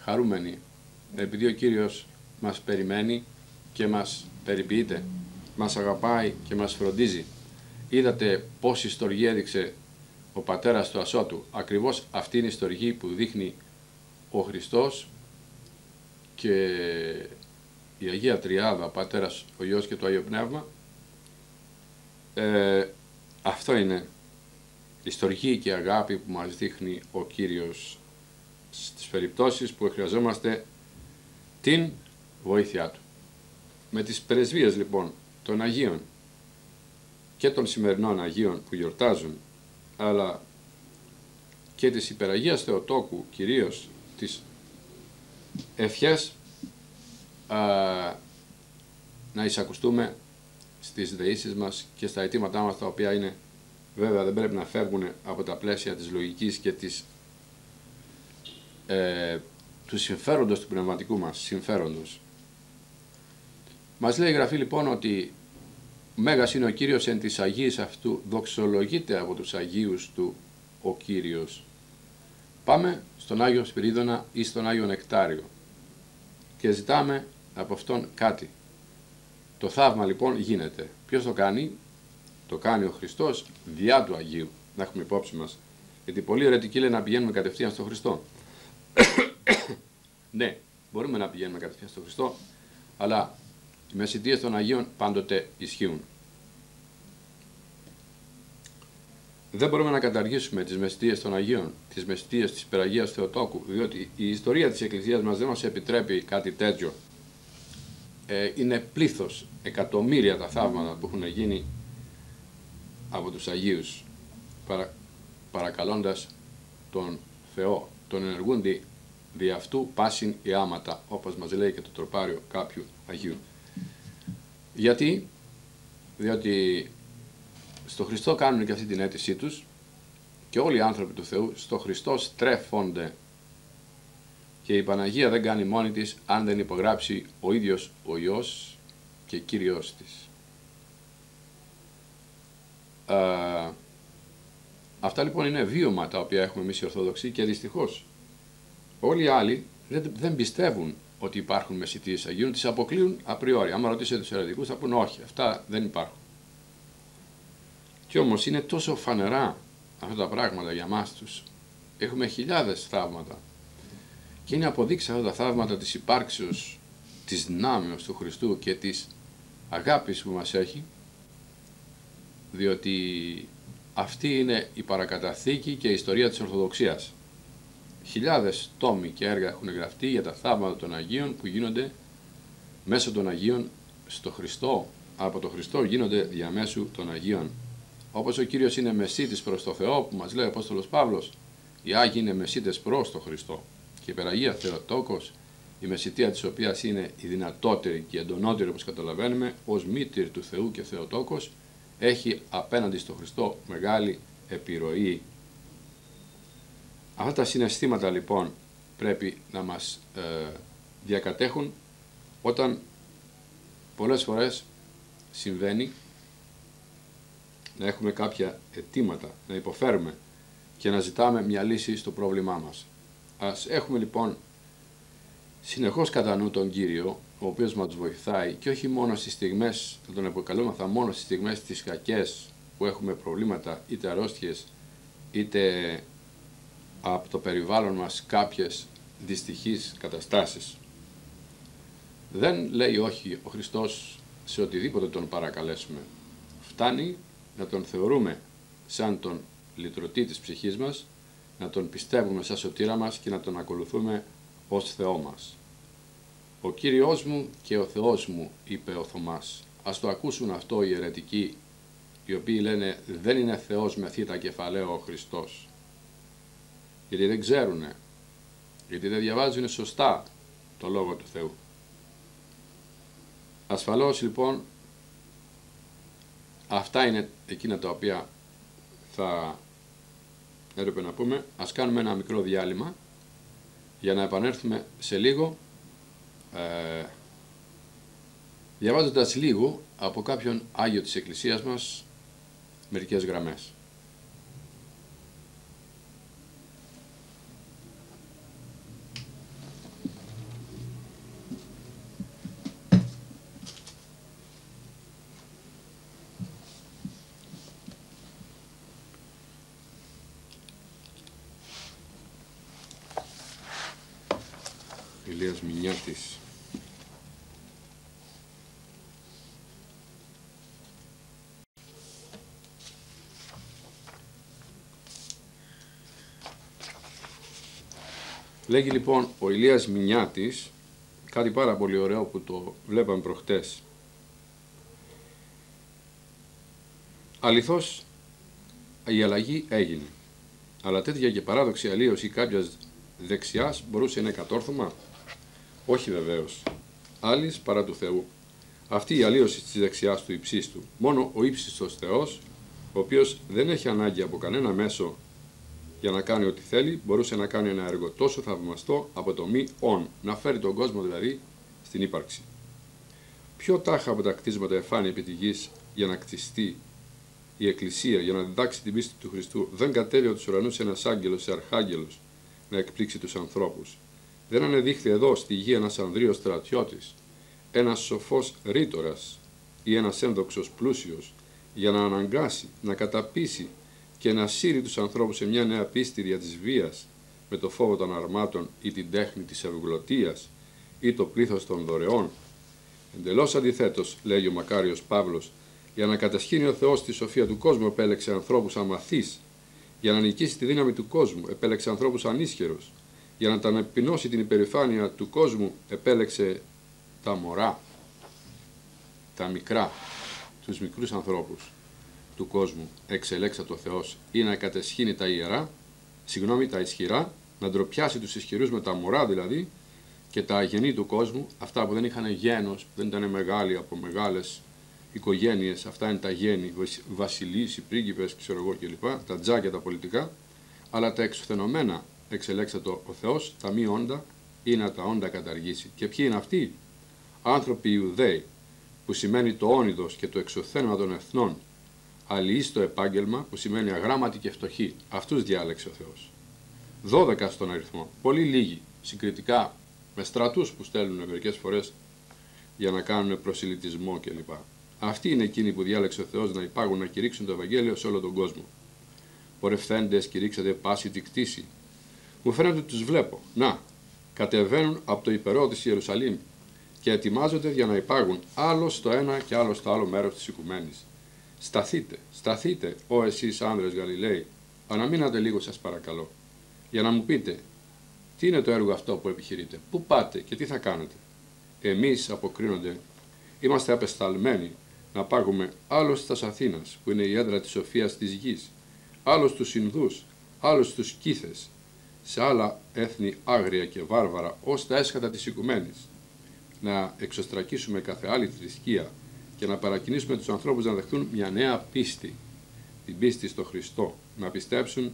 S1: χαρούμενοι επειδή ο Κύριος μας περιμένει και μας περιποιείται, μας αγαπάει και μας φροντίζει. Είδατε πόση στοργή έδειξε ο πατέρας του Ασώτου. Ακριβώς αυτή είναι η στοργή που δείχνει ο Χριστός και η Αγία Τριάδα, ο Πατέρας, ο Υιός και το Άγιο Πνεύμα ε, αυτό είναι η στοργή και η αγάπη που μας δείχνει ο Κύριος στις περιπτώσεις που χρειαζόμαστε την βοήθειά Του. Με τις πρεσβείες λοιπόν των Αγίων και των σημερινών Αγίων που γιορτάζουν αλλά και της Υπεραγίας Θεοτόκου κυρίως της ευχές α, να εισακουστούμε στις δεήσεις μας και στα αιτήματά μας τα οποία είναι βέβαια δεν πρέπει να φεύγουν από τα πλαίσια της λογικής και της, ε, του συμφέροντος του πνευματικού μας συμφέροντος Μας λέει η Γραφή λοιπόν ότι Μέγας είναι ο Κύριος εν της Αγίας αυτού, δοξολογείται από τους Αγίους του ο Κύριος. Πάμε στον Άγιο Σπυρίδωνα ή στον Άγιο Νεκτάριο και ζητάμε από αυτόν κάτι. Το θαύμα λοιπόν γίνεται. Ποιος το κάνει; Το κάνει ο Χριστός διά του Αγίου. Να έχουμε υπόψη μας. Γιατί πολλοί αιρετικοί λένε να πηγαίνουμε κατευθείαν στον Χριστό. ναι, μπορούμε να πηγαίνουμε κατευθείαν στον Χριστό, αλλά οι μεσητείες των Αγίων πάντοτε ισχύουν. Δεν μπορούμε να καταργήσουμε τις μεσητείες των Αγίων, τις μεσητείες της Υπεραγίας Θεοτόκου, διότι η ιστορία της Εκκλησίας μας δεν μας επιτρέπει κάτι τέτοιο. Ε, είναι πλήθος, εκατομμύρια τα θαύματα που έχουν γίνει από τους Αγίους, παρα, παρακαλώντας τον Θεό, τον ενεργούντι δι' αυτού πάσιν η άματα, όπως μας λέει και το τροπάριο κάποιου Αγίου. Γιατί, διότι στο Χριστό κάνουν και αυτή την αίτησή τους και όλοι οι άνθρωποι του Θεού στο Χριστό στρέφονται και η Παναγία δεν κάνει μόνη της αν δεν υπογράψει ο ίδιος ο Υιός και Κύριος της. αυτά λοιπόν είναι βίωμα τα οποία έχουμε εμείς οι Ορθόδοξοι και δυστυχώς όλοι οι άλλοι δεν, δεν πιστεύουν ότι υπάρχουν μεσητείες Αγίων, τις αποκλείουν απριόρι. Αν ρωτήσετε τους ερωτικούς θα πούν όχι, αυτά δεν υπάρχουν. Κι όμως είναι τόσο φανερά αυτά τα πράγματα για μας τους. Έχουμε χιλιάδες θαύματα. Και είναι αποδείξει αυτά τα θαύματα της υπάρξεως, της δυνάμεως του Χριστού και της αγάπης που μας έχει, διότι αυτή είναι η παρακαταθήκη και η ιστορία της Ορθοδοξίας. Χιλιάδες τόμοι και έργα έχουν γραφτεί για τα θαύματα των Αγίων που γίνονται μέσω των Αγίων στο Χριστό, από το Χριστό γίνονται διαμέσου των Αγίων. Όπως ο κύριος είναι μεσίτης προς το Θεό, που μας λέει ο Απόστολος Παύλος, οι Άγιοι είναι μεσίτες προς το Χριστό. Και η υπεραγία Θεοτόκος, η μεσητεία της οποίας είναι η δυνατότερη και η εντονότερη όπως καταλαβαίνουμε, ως μήτηρ του Θεού και Θεοτόκος, έχει απέναντι στο Χριστό μεγάλη επιρροή. Αυτά τα συναισθήματα λοιπόν πρέπει να μας ε, διακατέχουν όταν πολλές φορές συμβαίνει να έχουμε κάποια αιτήματα, να υποφέρουμε και να ζητάμε μια λύση στο πρόβλημά μας. Ας έχουμε λοιπόν συνεχώς κατά νου τον Κύριο, ο οποίος μας βοηθάει και όχι μόνο στις στιγμές, θα τον αποκαλούμεθα μόνο στις στιγμές τις κακές που έχουμε προβλήματα, είτε αρρώστιες, είτε από το περιβάλλον μας κάποιες δυστυχείς καταστάσεις. Δεν λέει όχι ο Χριστός σε οτιδήποτε τον παρακαλέσουμε. Φτάνει να τον θεωρούμε σαν τον λυτρωτή της ψυχής μας, να τον πιστεύουμε σαν σωτήρα μας και να τον ακολουθούμε ως Θεό μας. «Ο Κύριος μου και ο Θεός μου», είπε ο Θωμάς. Ας το ακούσουν αυτό οι αιρετικοί, οι οποίοι λένε «δεν είναι Θεός με θήτα κεφαλαίο ο Χριστός». Γιατί δεν ξέρουνε, γιατί δεν διαβάζουν σωστά το Λόγο του Θεού. Ασφαλώς λοιπόν Αυτά είναι εκείνα τα οποία θα έπρεπε να πούμε. Ας κάνουμε ένα μικρό διάλειμμα για να επανέλθουμε σε λίγο ε, διαβάζοντας λίγο από κάποιον Άγιο της Εκκλησίας μας μερικές γραμμές. Ηλίας Μινιάτης. Λέγει λοιπόν ο Ηλίας Μινιάτης κάτι πάρα πολύ ωραίο που το βλέπαμε προχτές. Αληθώς η αλλαγή έγινε. Αλλά τέτοια και παράδοξη αλλίωση κάποιας δεξιάς μπορούσε να είναι κατόρθωμα; Όχι βεβαίως. Άλλης παρά του Θεού. Αυτή η αλλίωση της δεξιάς του υψίστου. Μόνο ο ύψιστος Θεός, ο οποίος δεν έχει ανάγκη από κανένα μέσο για να κάνει ό,τι θέλει, μπορούσε να κάνει ένα έργο τόσο θαυμαστό από το μη ον, να φέρει τον κόσμο δηλαδή στην ύπαρξη. πιο τάχα από τα κτίσματα εφάνει επί τη γης για να κτιστεί η Εκκλησία για να διδάξει την πίστη του Χριστού, δεν κατέβει από τους ουρανούς ένας άγγελος ή αρχάγγελος να εκπλήξει τους ανθρώπους. Δεν ανεδείχθη εδώ στη γη ένας ανδρείος στρατιώτης, ένας σοφός ρήτορας ή ένας ένδοξος πλούσιος για να αναγκάσει, να καταπίσει και να σύρει τους ανθρώπους σε μια νέα πίστη δια της βίας με το φόβο των αρμάτων ή την τέχνη της ευγλωτίας ή το πλήθος των δωρεών. Εντελώς αντιθέτως, λέει ο Μακάριος Παύλος, για να κατασχύνει ο Θεός τη σοφία του κόσμου, επέλεξε ανθρώπους αμαθεί. Για να νικήσει τη δύναμη του κόσμου, επέλεξε ανθρώπους ανίσχυρους. Για να ταπεινώσει την υπερηφάνεια του κόσμου, επέλεξε τα μωρά, τα μικρά, τους μικρούς ανθρώπους του κόσμου. Εξελέξα το Θεός ή να κατεσχύνει τα ιερά, συγγνώμη, τα ισχυρά, να ντροπιάσει τους ισχυρούς με τα μωρά δηλαδή και τα αγενή του κόσμου, αυτά που δεν είχαν γένος, που δεν ήταν μεγάλοι από μεγάλες οικογένειες, αυτά είναι τα γέννη, βασιλείς, οι πρίγκιπες, ξέρω εγώ κλπ, τα τζάκια τα πολιτικά, αλλά τα εξουθενωμένα εξελέξατο ο Θεός, τα μη όντα, ή να τα όντα καταργήσει. Και ποιοι είναι αυτοί, άνθρωποι Ιουδαίοι, που σημαίνει το όνειδος και το εξουθένωμα των εθνών, αλληλεί το επάγγελμα, που σημαίνει αγράμματοι και φτωχοί. Αυτούς διάλεξε ο Θεός. 12 στον αριθμό, πολύ λίγοι, συγκριτικά με στρατούς που στέλνουν μερικές φορές για να κάνουν προσιλητισμό κλπ. Αυτοί είναι εκείνοι που διάλεξε ο Θεός να υπάγουν να κηρύξουν το Ευαγγέλιο σε όλο τον κόσμο. Πορευθέντες, κηρύξατε πάση τη κτήση. Μου φαίνεται ότι τους βλέπω. Να, κατεβαίνουν από το υπερό της Ιερουσαλήμ και ετοιμάζονται για να υπάγουν άλλο στο ένα και άλλο στο άλλο μέρος της οικουμένης. Σταθείτε, σταθείτε, ο εσείς άνδρες Γαλιλαίοι, αναμείνατε λίγο σας παρακαλώ, για να μου πείτε τι είναι το έργο αυτό που επιχειρείτε, πού πάτε και τι θα κάνετε; Εμείς αποκρίνονται, είμαστε απεσταλμένοι να πάγουμε άλλος στα Αθήνας, που είναι η έδρα της σοφίας της γης, άλλος στους Ινδούς, άλλος στους Κίθες, σε άλλα έθνη άγρια και βάρβαρα, ως τα έσχατα της οικουμένης, να εξωστρακίσουμε κάθε άλλη θρησκεία και να παρακινήσουμε τους ανθρώπους να δεχτούν μια νέα πίστη, την πίστη στο Χριστό, να πιστέψουν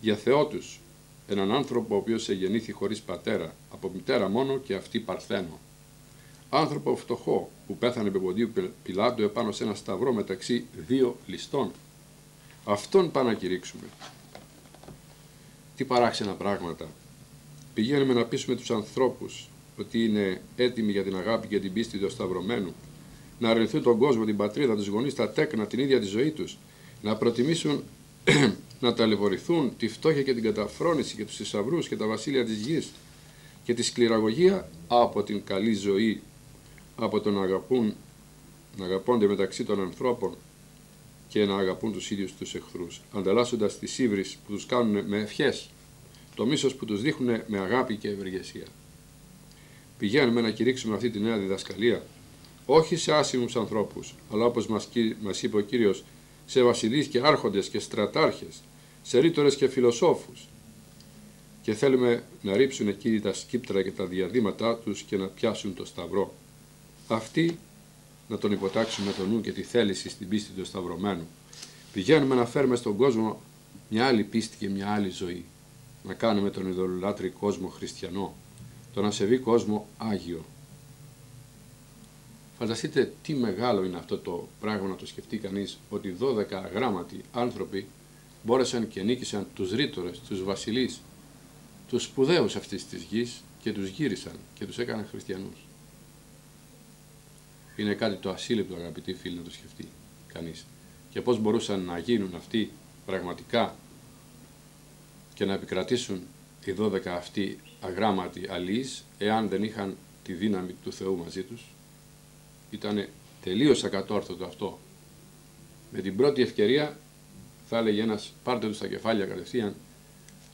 S1: για Θεό τους, έναν άνθρωπο ο οποίος γεννήθη χωρίς πατέρα, από μητέρα μόνο και αυτή παρθένο άνθρωπο φτωχό που πέθανε με ποντίου Πιλάτου επάνω σε ένα σταυρό μεταξύ δύο ληστών. Αυτόν πάμε να κηρύξουμε. Τι παράξενα πράγματα. Πηγαίνουμε να πείσουμε τους ανθρώπους ότι είναι έτοιμοι για την αγάπη και την πίστη του σταυρωμένου, να αρνηθούν τον κόσμο, την πατρίδα, τους γονείς, τα τέκνα, την ίδια τη ζωή τους, να προτιμήσουν να ταλαιπωρηθούν τη φτώχεια και την καταφρόνηση και τους θησαυρούς και τα βασίλεια της γης και τη σκληραγωγία από την καλή ζωή από το να αγαπούν, να αγαπώνται μεταξύ των ανθρώπων και να αγαπούν τους ίδιους τους εχθρούς, ανταλλάσσοντας τις ύβρις που τους κάνουν με ευχές, το μίσος που τους δείχνουν με αγάπη και ευεργεσία. Πηγαίνουμε να κηρύξουμε αυτή τη νέα διδασκαλία, όχι σε άσημους ανθρώπους, αλλά όπως μας, μας είπε ο Κύριος, σε βασιλείς και άρχοντες και στρατάρχες, σε ρήτορες και φιλοσόφους. Και θέλουμε να ρίψουν εκείνοι τα σκύπτρα και τα διαδήματά τους και να πιάσουν το σταυρό αυτοί να τον υποτάξουν με το νου και τη θέληση στην πίστη του Σταυρωμένου. Πηγαίνουμε να φέρουμε στον κόσμο μια άλλη πίστη και μια άλλη ζωή. Να κάνουμε τον ειδωλολάτρη κόσμο χριστιανό, τον ασεβή κόσμο Άγιο. Φανταστείτε τι μεγάλο είναι αυτό το πράγμα να το σκεφτεί κανείς, ότι 12 γράμματοι άνθρωποι μπόρεσαν και νίκησαν τους ρήτορες, τους βασιλείς, τους σπουδαίους αυτής της γης και τους γύρισαν και τους έκαναν χριστιανούς. Είναι κάτι το ασύλληπτο αγαπητοί φίλοι να το σκεφτεί κανείς. Και πώς μπορούσαν να γίνουν αυτοί πραγματικά και να επικρατήσουν οι 12 αυτοί αγράμματοι αλείς εάν δεν είχαν τη δύναμη του Θεού μαζί τους. Ήταν τελείως ακατόρθωτο αυτό. Με την πρώτη ευκαιρία θα έλεγε ένας πάρτε τους στα κεφάλια κατευθείαν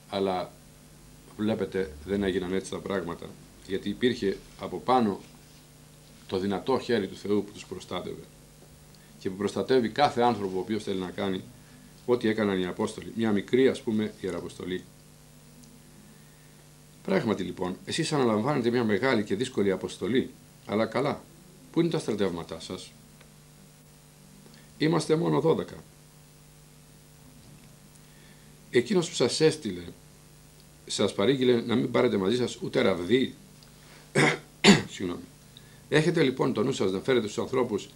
S1: αλλά βλέπετε δεν έγιναν έτσι τα πράγματα γιατί υπήρχε από πάνω το δυνατό χέρι του Θεού που τους προστάτευε και που προστατεύει κάθε άνθρωπο ο οποίος θέλει να κάνει ό,τι έκαναν οι Απόστολοι. Μια μικρή ας πούμε Ιεραποστολή. Πράγματι λοιπόν, εσείς αναλαμβάνετε μια μεγάλη και δύσκολη αποστολή, αλλά καλά, πού είναι τα στρατεύματά σας; Είμαστε μόνο 12. Εκείνος που σας έστειλε, σας παρήγγειλε να μην πάρετε μαζί σας ούτε ραβδί, συγγνώμη, Έχετε λοιπόν το νου σας να φέρετε στους ανθρώπους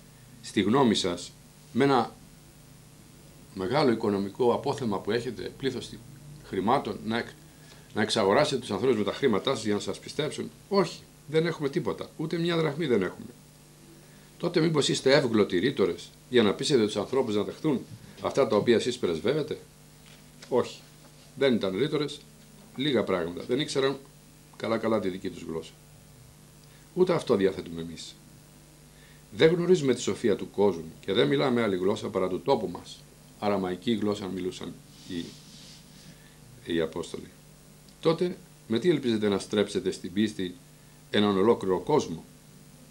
S1: στη γνώμη σας με ένα μεγάλο οικονομικό απόθεμα που έχετε, πλήθος χρημάτων, να, να εξαγοράσετε τους ανθρώπους με τα χρήματά σας για να σας πιστέψουν. Όχι, δεν έχουμε τίποτα, ούτε μια δραχμή δεν έχουμε. Τότε μήπως είστε εύγλωτοι ρήτορες για να πείσετε τους ανθρώπους να δεχτούν αυτά τα οποία εσείς πρεσβεύετε; Όχι, δεν ήταν ρήτορες, λίγα πράγματα. Δεν ήξεραν καλά-καλά τη δική τους γλώσσα. Ούτε αυτό διαθέτουμε εμείς. Δεν γνωρίζουμε τη σοφία του κόσμου και δεν μιλάμε άλλη γλώσσα παρά του τόπου μας. Αραμαϊκή γλώσσα μιλούσαν οι, οι Απόστολοι. Τότε με τι ελπίζετε να στρέψετε στην πίστη έναν ολόκληρο κόσμο;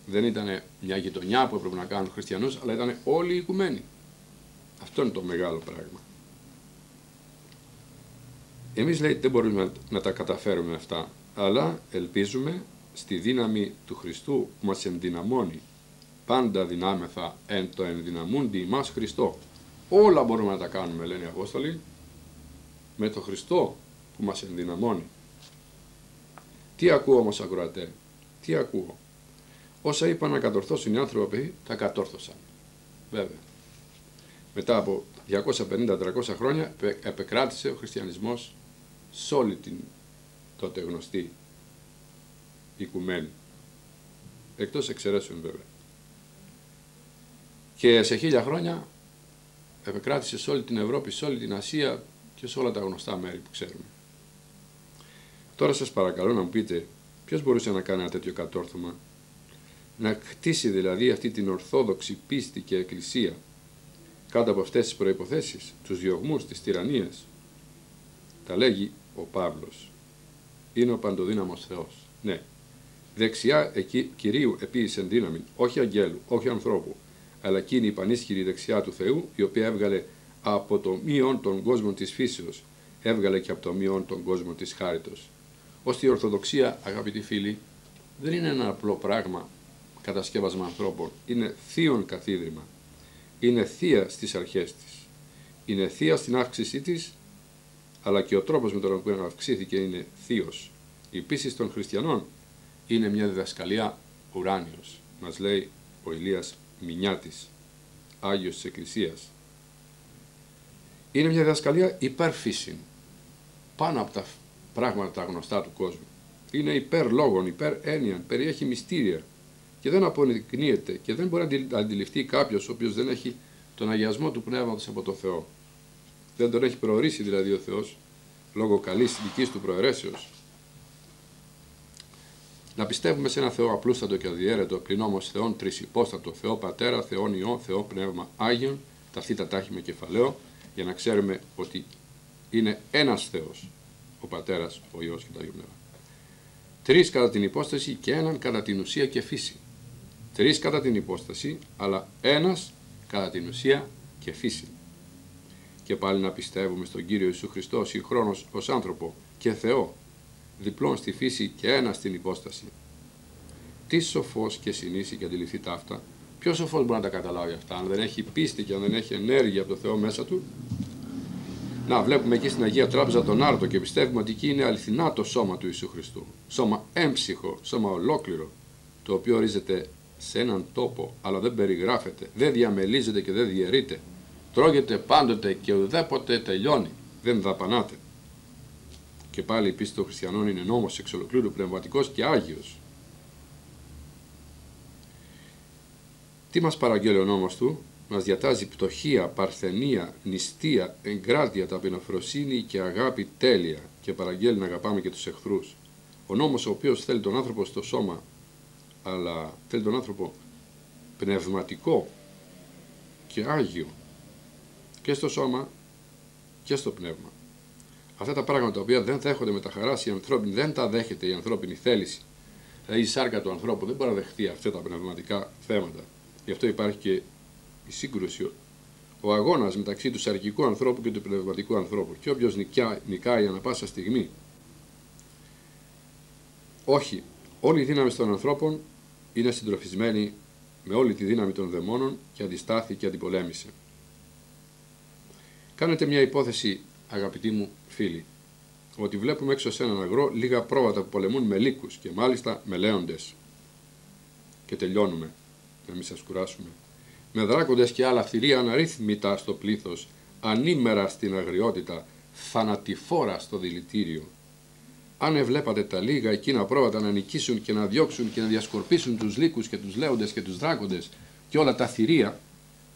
S1: Δεν ήταν μια γειτονιά που έπρεπε να κάνουν χριστιανούς, αλλά ήταν όλοι οι οικουμένοι. Αυτό είναι το μεγάλο πράγμα. Εμείς λέει δεν μπορούμε να τα καταφέρουμε αυτά, αλλά ελπίζουμε στη δύναμη του Χριστού που μας ενδυναμώνει. Πάντα δυνάμεθα εν το ενδυναμούντι ημάς Χριστό. Όλα μπορούμε να τα κάνουμε, λένε οι Απόστολοι, με το Χριστό που μας ενδυναμώνει. Τι ακούω όμως ακροατέ, τι ακούω; Όσα είπαν να κατορθώσουν οι άνθρωποι, τα κατόρθωσαν. Βέβαια. Μετά από 250-300 χρόνια επεκράτησε ο χριστιανισμός σε όλη την τότε γνωστή οικουμένη. Εκτός εξαιρέσεων βέβαια. Και σε χίλια χρόνια επεκράτησε σε όλη την Ευρώπη, σε όλη την Ασία και σε όλα τα γνωστά μέρη που ξέρουμε. Τώρα σας παρακαλώ να μου πείτε ποιος μπορούσε να κάνει ένα τέτοιο κατόρθωμα, να χτίσει δηλαδή αυτή την ορθόδοξη πίστη και εκκλησία κάτω από αυτές τις προϋποθέσεις, τους διωγμούς, τις τυραννίες. Τα λέγει ο Παύλος. Είναι ο παντοδύναμος Θεός. Ναι. Δεξιά εκεί, Κυρίου επίησε δύναμη, όχι αγγέλου, όχι ανθρώπου, αλλά εκείνη η πανίσχυρη δεξιά του Θεού, η οποία έβγαλε από το μείον των κόσμων της φύσεως, έβγαλε και από το μείον των κόσμων της χάριτος. Ώστε η Ορθοδοξία, αγαπητοί φίλοι, δεν είναι ένα απλό πράγμα κατασκεύασμα ανθρώπων, είναι θείον καθίδρυμα. Είναι θεία στις αρχές της. Είναι θεία στην αύξησή της, αλλά και ο τρόπος με τον οποίο αυξήθηκε είναι θείος. Η πίστη των χριστιανών είναι μια διδασκαλία ουράνιος, μας λέει ο Ηλίας Μινιάτης, Άγιος της Εκκλησίας. Είναι μια διδασκαλία υπερφύσιν, πάνω από τα πράγματα τα γνωστά του κόσμου. Είναι υπέρ λόγων, υπέρ έννοιαν, περιέχει μυστήρια και δεν αποδεικνύεται και δεν μπορεί να αντιληφθεί κάποιος ο οποίος δεν έχει τον αγιασμό του πνεύματος από το Θεό. Δεν τον έχει προορίσει δηλαδή ο Θεός λόγω καλής δικής του προαιρέσεως. Να πιστεύουμε σε ένα Θεό απλούστατο και αδιέρετο, πλην όμως Θεόν τρισυπόστατο, Θεό Πατέρα, Θεόν Υιό, Θεό Πνεύμα Άγιον, ταυτή τα τάχη με κεφαλαίο, για να ξέρουμε ότι είναι ένας Θεός, ο Πατέρας, ο Υιός και το Άγιο Πνεύμα. Τρεις κατά την υπόσταση και έναν κατά την ουσία και φύση. Τρεις κατά την υπόσταση, αλλά ένας κατά την ουσία και φύση. Και πάλι να πιστεύουμε στον Κύριο Ιησού Χριστό συγχρόνως ως άνθρωπο και Θεό, διπλών στη φύση και ένα στην υπόσταση. Τι σοφός και συνήσει και αντιληφθεί τα αυτά, ποιο σοφός μπορεί να τα καταλάβει αυτά, αν δεν έχει πίστη και αν δεν έχει ενέργεια από το Θεό μέσα του; Να, βλέπουμε εκεί στην Αγία Τράπεζα τον Άρτο και πιστεύουμε ότι εκεί είναι αληθινά το σώμα του Ιησού Χριστού. Σώμα έμψυχο, σώμα ολόκληρο, το οποίο ορίζεται σε έναν τόπο, αλλά δεν περιγράφεται, δεν διαμελίζεται και δεν διαιρείται. Τρώγεται πάντοτε και ουδέποτε τελειώνει, δεν δαπανάται. Και πάλι η πίστη των χριστιανών είναι νόμος εξ ολοκλήρου πνευματικός και άγιος. Τι μας παραγγέλει ο νόμος του, μας διατάζει πτωχία, παρθενία, νηστεία, εγκράτεια, ταπεινοφροσύνη και αγάπη τέλεια και παραγγέλει να αγαπάμε και τους εχθρούς. Ο νόμος ο οποίος θέλει τον άνθρωπο στο σώμα, αλλά θέλει τον άνθρωπο πνευματικό και άγιο και στο σώμα και στο πνεύμα. Αυτά τα πράγματα τα οποία δεν δέχονται με τα χαράς οι ανθρώπινοι, δεν τα δέχεται η ανθρώπινη θέληση. Δηλαδή η σάρκα του ανθρώπου δεν μπορεί να δεχτεί αυτά τα πνευματικά θέματα. Γι' αυτό υπάρχει και η σύγκρουση, ο αγώνας μεταξύ του σαρκικού ανθρώπου και του πνευματικού ανθρώπου. Και όποιος νικάει ανα πάσα στιγμή. Όχι, όλη η δύναμη των ανθρώπων είναι συντροφισμένη με όλη τη δύναμη των δαιμόνων και αντιστάθη και αντιπολέμησε. Κάνετε μια υπόθεση, αγαπητοί μου φίλοι, ότι βλέπουμε έξω σε έναν αγρό λίγα πρόβατα που πολεμούν με λύκους και μάλιστα με λέοντες. Και και τελειώνουμε, να μην σας κουράσουμε. Με δράκοντες και άλλα θηρία αναρρύθμιτα στο πλήθος, ανήμερα στην αγριότητα, θανατηφόρα στο δηλητήριο. Αν εβλέπατε τα λίγα εκείνα πρόβατα να νικήσουν και να διώξουν και να διασκορπίσουν τους λύκους και τους λέοντες και τους δράκοντες και όλα τα θηρία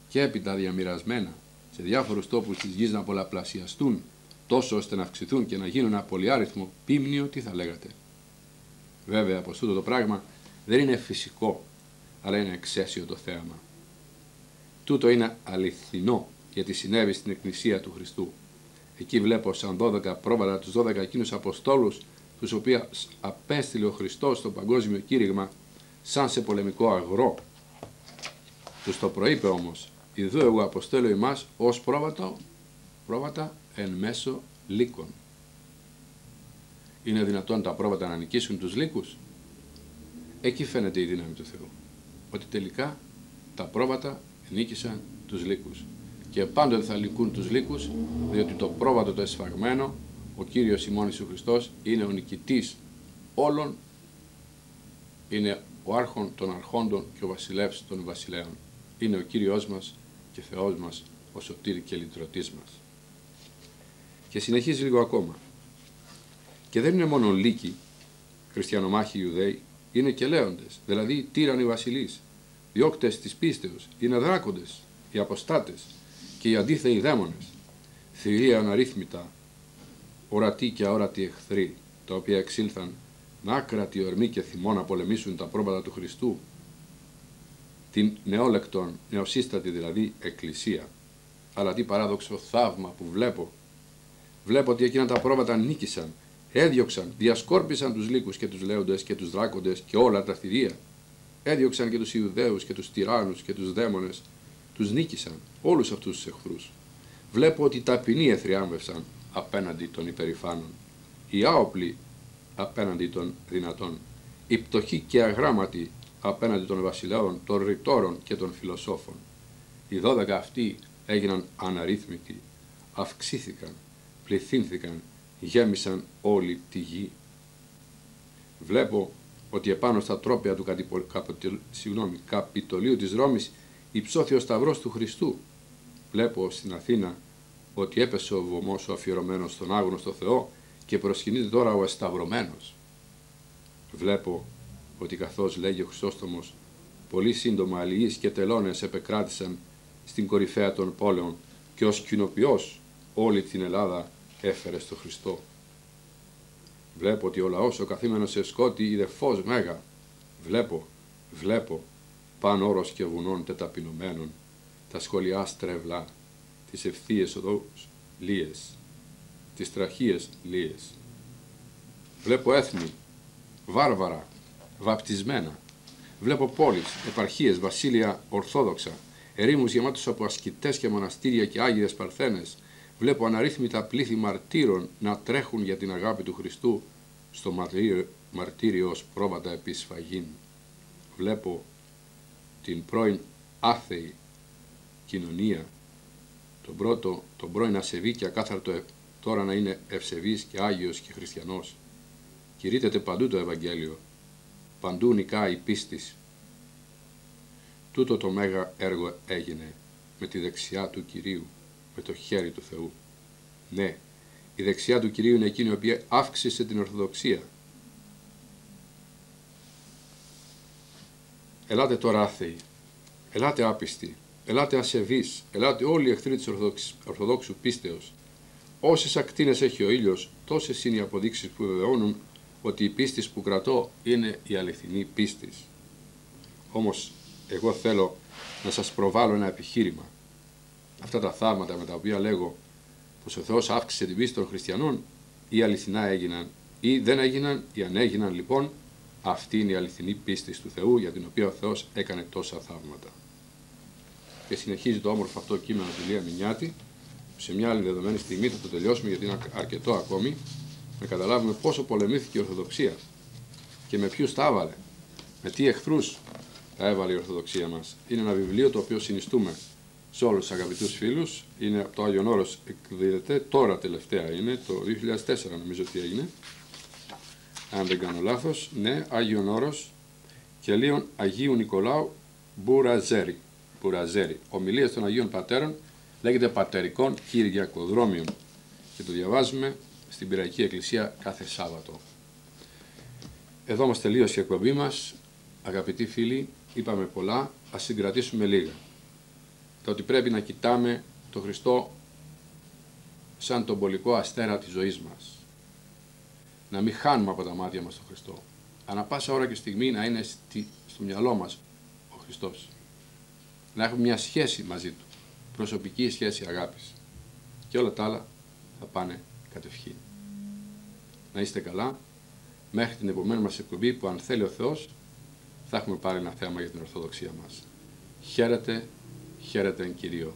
S1: και έπειτα διαμοιρασμένα σε διάφορους τόπους της γης να πολλαπλασιαστούν τόσο ώστε να αυξηθούν και να γίνουν ένα πολυάριθμο πίμνιο, τι θα λέγατε. Βέβαια, από αυτό το πράγμα δεν είναι φυσικό, αλλά είναι εξαίσιο το θέαμα. Τούτο είναι αληθινό γιατί συνέβη στην Εκκλησία του Χριστού. Εκεί βλέπω σαν 12 πρόβατα τους 12 εκείνους Αποστόλους τους οποίους απέστειλε ο Χριστός στο παγκόσμιο κήρυγμα σαν σε πολεμικό αγρό. Τους το προείπε όμως, ιδού εγώ αποστέλω εμάς ως πρόβατο, πρόβατα εν μέσω λύκων. Είναι δυνατόν τα πρόβατα να νικήσουν τους λύκους; Εκεί φαίνεται η δύναμη του Θεού. Ότι τελικά τα πρόβατα νίκησαν τους λύκους. Και πάντοτε θα νικούν τους λύκους, διότι το πρόβατο το εσφαγμένο, ο Κύριος ημών ο Χριστός, είναι ο νικητής όλων, είναι ο άρχον των αρχόντων και ο βασιλεύς των βασιλέων. Είναι ο Κύριος μας και Θεός μας, ο σωτήρ και λυτρωτής μας. Και συνεχίζει λίγο ακόμα. Και δεν είναι μόνο λύκοι, χριστιανομάχοι Ιουδαίοι, είναι και λέοντες, δηλαδή τύρανοι βασιλείς, διώκτες της πίστεως, είναι δράκοντες, οι αποστάτες και οι αντίθεοι δαίμονες, θηρία αναρρύθμιτα, ορατοί και αόρατοι εχθροί, τα οποία εξήλθαν με άκρατη ορμή και θυμό να πολεμήσουν τα πρόβατα του Χριστού, την νεόλεκτον, νεοσύστατη δηλαδή εκκλησία. Αλλά τι παράδοξο θαύμα που βλέπω. Βλέπω ότι εκείνα τα πρόβατα νίκησαν, έδιωξαν, διασκόρπισαν τους λύκους και τους λέοντες και τους δράκοντες και όλα τα θηρία. Έδιωξαν και τους Ιουδαίους και τους τυράννους και τους δαίμονες. Τους νίκησαν όλους αυτούς τους εχθρούς. Βλέπω ότι τα ταπεινοί εθριάμβευσαν απέναντι των υπερηφάνων. Οι άοπλοι απέναντι των δυνατών. Οι πτωχοί και αγράμματοι απέναντι των βασιλέων, των ρητόρων και των φιλοσόφων. Οι δώδεκα αυτοί έγιναν αναρρύθμιτοι, αυξήθηκαν, πληθύνθηκαν, γέμισαν όλη τη γη. Βλέπω ότι επάνω στα τρόπια του συγγνώμη, καπιτολίου της Ρώμης υψώθη ο σταυρός του Χριστού. Βλέπω στην Αθήνα ότι έπεσε ο βωμός ο αφιερωμένος στον άγνωστο Θεό και προσκυνείται τώρα ο εσταυρωμένος. Βλέπω ότι καθώς λέγει ο Χρυσόστομος, πολύ σύντομα αλληλείς και τελώνες επεκράτησαν στην κορυφαία των πόλεων και ως κοινοποιός όλη την Ελλάδα έφερε στο Χριστό. Βλέπω ότι ο λαός ο καθήμενος σε σκότη είδε φως μέγα. Βλέπω, βλέπω, παν όρος και βουνών τεταπεινωμένων, τα σχολιά στρεβλά, τις ευθείες οδούς λίες, τις τραχίες λίες. Βλέπω έθνη, βάρβαρα, βαπτισμένα. Βλέπω πόλεις, επαρχίες, βασίλεια ορθόδοξα, ερήμους γεμάτους από ασκητές και μοναστήρια και άγιες παρθένες. Βλέπω αναρρύθμιτα πλήθη μαρτύρων να τρέχουν για την αγάπη του Χριστού στο μαρτύριο, μαρτύριος ως πρόβατα επισφαγήν. Βλέπω την πρώην άθεη κοινωνία, τον πρώτο, τον πρώην ασεβή και ακάθαρτο τώρα να είναι ευσεβής και άγιος και χριστιανός. Κηρύτεται παντού το Ευαγγέλιο παντού νικά η πίστης. Τούτο το μέγα έργο έγινε με τη δεξιά του Κυρίου, με το χέρι του Θεού. Ναι, η δεξιά του Κυρίου είναι εκείνη η οποία αύξησε την Ορθοδοξία. Ελάτε τώρα άθεοι, ελάτε άπιστοι, ελάτε ασεβείς, ελάτε όλοι οι εχθροί της Ορθοδόξου πίστεως. Όσες ακτίνες έχει ο ήλιος, τόσες είναι οι αποδείξεις που βεβαιώνουν ότι η πίστη που κρατώ είναι η αληθινή πίστη. Όμως εγώ θέλω να σας προβάλλω ένα επιχείρημα. Αυτά τα θαύματα με τα οποία λέγω πως ο Θεός αύξησε την πίστη των χριστιανών ή αληθινά έγιναν ή δεν έγιναν ή αν έγιναν λοιπόν αυτή είναι η αληθινή πίστη του Θεού για την οποία ο Θεός έκανε τόσα θαύματα. Και συνεχίζει το όμορφο αυτό κείμενο του Λία Μινιάτη σε μια άλλη δεδομένη στιγμή θα το τελειώσουμε γιατί είναι αρκετό ακόμη να καταλάβουμε πόσο πολεμήθηκε η Ορθοδοξία και με ποιους τα έβαλε, με τι εχθρούς τα έβαλε η Ορθοδοξία μας. Είναι ένα βιβλίο το οποίο συνιστούμε σε όλους τους αγαπητούς φίλους. Είναι από το Άγιον Όρος, εκδίδεται τώρα τελευταία είναι, το 2004 νομίζω ότι έγινε. Αν δεν κάνω λάθος, ναι, Άγιον Όρος. Και Ευαγγελίων Αγίου Νικολάου Μπουραζέρη. Μπουραζέρη. Ομιλίες των Αγίων Πατέρων λέγεται Πατερικών Κυριακοδρόμιων και το διαβάζουμε στην Πυραϊκή Εκκλησία κάθε Σάββατο. Εδώ μας τελείωσε η εκπομπή μας. Αγαπητοί φίλοι, είπαμε πολλά, ας συγκρατήσουμε λίγα. Το ότι πρέπει να κοιτάμε το Χριστό σαν τον πολικό αστέρα της ζωής μας. Να μην χάνουμε από τα μάτια μας τον Χριστό. Ανά πάσα ώρα και στιγμή να είναι στο μυαλό μας ο Χριστός. Να έχουμε μια σχέση μαζί Του. Προσωπική σχέση αγάπης. Και όλα τα άλλα θα πάνε κατευχήν. Να είστε καλά. Μέχρι την επομένη μας εκπομπή που αν θέλει ο Θεός θα έχουμε πάρει ένα θέμα για την Ορθοδοξία μας. Χαίρετε, χαίρετε εν Κυρίω.